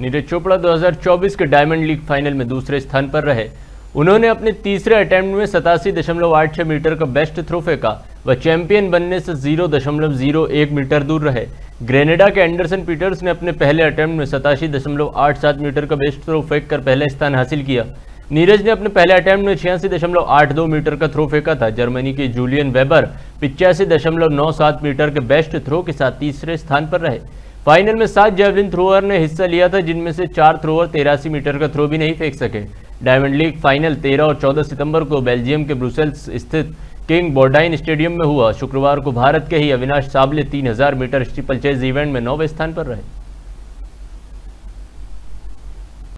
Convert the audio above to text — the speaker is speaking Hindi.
नीरज चोपड़ा 2024 के डायमंड लीग फाइनल में दूसरे स्थान पर रहे। उन्होंने अपने तीसरे अटेम्प्ट में सतासी मीटर का बेस्ट थ्रो फेंका व चैंपियन बनने से ज़ीरो दशमलव ज़ीरो एक मीटर दूर रहे। ग्रेनेडा के एंडरसन पीटर्स ने अपने पहले अटेम्प्ट में सतासी दशमलव आठ सात मीटर का बेस्ट थ्रो फेंक कर पहला स्थान हासिल किया। नीरज ने अपने पहले अटेम्प्ट में छियासी दशमलव आठ दो मीटर का थ्रो फेंका था। जर्मनी के जूलियन वेबर पिचासी दशमलव नौ सात मीटर के बेस्ट थ्रो के साथ तीसरे स्थान पर रहे। फाइनल में सात जेवलिन थ्रोअर ने हिस्सा लिया था, जिनमें से चार थ्रोअर तेरासी मीटर का थ्रो भी नहीं फेंक सके। डायमंड लीग फाइनल 13 और 14 सितंबर को बेल्जियम के ब्रुसेल्स स्थित किंग बोर्डाइन स्टेडियम में हुआ। शुक्रवार को भारत के ही Avinash Sable 3000 metre steeplechase event में नौवे स्थान पर रहे।